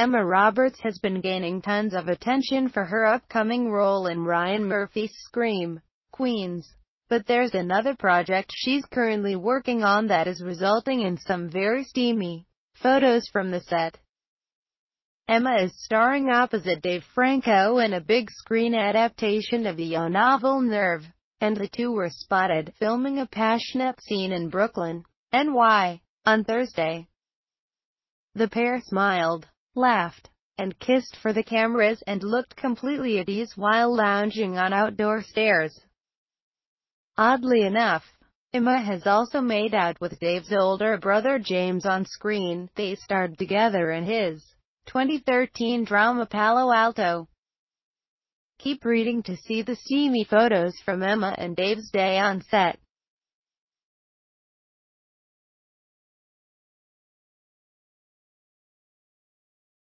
Emma Roberts has been gaining tons of attention for her upcoming role in Ryan Murphy's Scream Queens. But there's another project she's currently working on that is resulting in some very steamy photos from the set. Emma is starring opposite Dave Franco in a big screen adaptation of the novel Nerve, and the two were spotted filming a passionate scene in Brooklyn, NY, on Thursday. The pair smiled, laughed, and kissed for the cameras and looked completely at ease while lounging on outdoor stairs. Oddly enough, Emma has also made out with Dave's older brother James on screen. They starred together in his 2013 drama Palo Alto. Keep reading to see the steamy photos from Emma and Dave's day on set.